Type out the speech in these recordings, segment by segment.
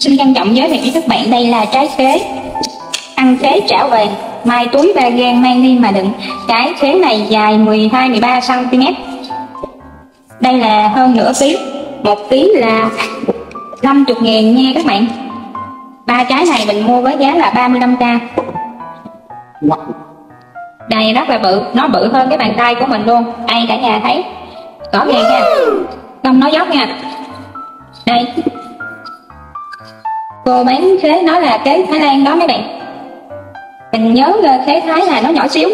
Xin trân trọng giới thiệu với các bạn, đây là trái khế Ăn khế trả vàng Mai túi ba gan mang đi mà đựng. Trái khế này dài 12-13cm Đây là hơn nửa ký. Một ký là 50 ngàn nha các bạn. Ba trái này mình mua với giá là 35k Đây, rất là bự. Nó bự hơn cái bàn tay của mình luôn. Ai cả nhà thấy? Rõ ràng nha. Không nói dốc nha. Đây. Cô bán khế nói là kế Thái Lan đó mấy bạn mình nhớ thế Thái là nó nhỏ xíu.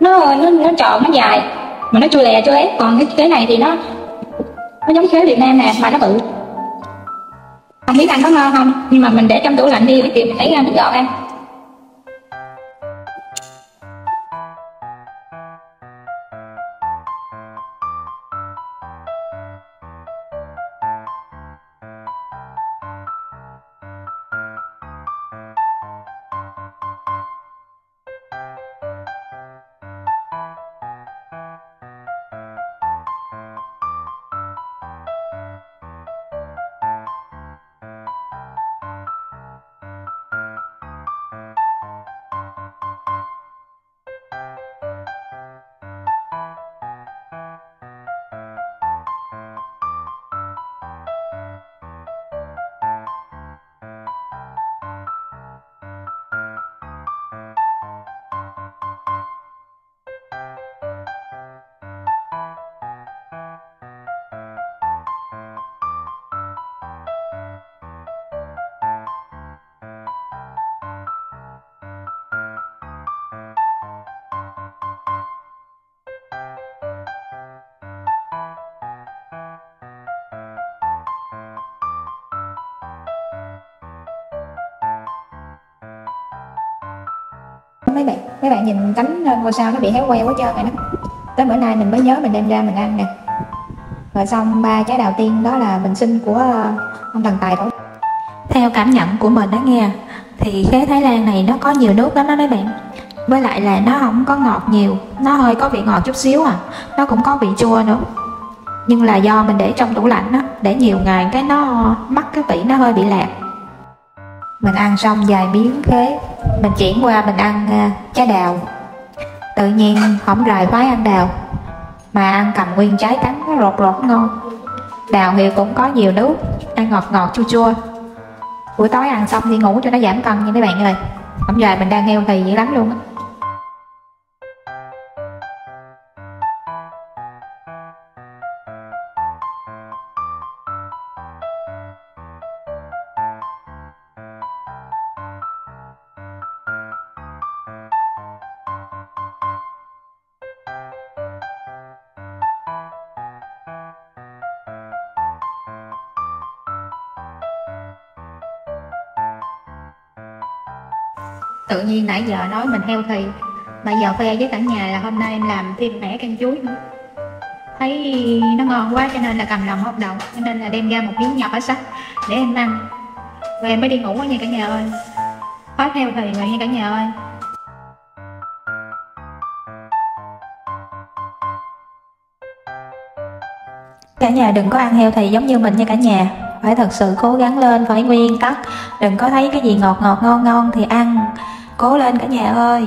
Nó nó nó tròn, nó dài. Mà nó chua lè, chua ép còn cái khế này thì nó nó giống khế Việt Nam nè, mà nó bự. Không biết ăn có ngon không? Nhưng mà mình để trong tủ lạnh đi thì mình lấy ra mình dọn ăn mấy bạn mấy bạn nhìn cánh ờ, ngôi sao nó bị héo queo quá trơn rồi đó. Tới bữa nay mình mới nhớ mình đem ra mình ăn nè. Rồi xong ba trái đầu tiên đó là bình sinh của ờ, ông thần tài thôi theo cảm nhận của mình đó nghe, thì khế thái lan này nó có nhiều nước lắm đó mấy bạn. Với lại là nó không có ngọt nhiều, nó hơi có vị ngọt chút xíu à nó cũng có vị chua nữa. Nhưng là do mình để trong tủ lạnh á, để nhiều ngày cái nó mắc cái vị nó hơi bị lạc mình ăn xong vài miếng khế mình chuyển qua mình ăn uh, trái đào. Tự nhiên không rời khoái ăn đào. Mà ăn cầm nguyên trái cắn nó rột rột ngon. Đào thì cũng có nhiều nước ăn ngọt ngọt chua chua. Buổi tối ăn xong đi ngủ cho nó giảm cân nha mấy bạn ơi. Không giờ mình đang heo thì dữ lắm luôn á. Tự nhiên nãy giờ nói mình heo thì mà giờ khoe với cả nhà là hôm nay em làm thêm mẻ canh chuối nữa. Thấy nó ngon quá cho nên là cầm lòng hộp đầu cho nên là đem ra một miếng nhỏ sắt để em ăn. Rồi em mới đi ngủ nha cả nhà ơi. Khó heo thì rồi nha cả nhà ơi. Cả nhà đừng có ăn heo thì giống như mình nha cả nhà. Phải thật sự cố gắng lên, phải nguyên tắc. Đừng có thấy cái gì ngọt ngọt, ngon ngon thì ăn cố lên cả nhà ơi.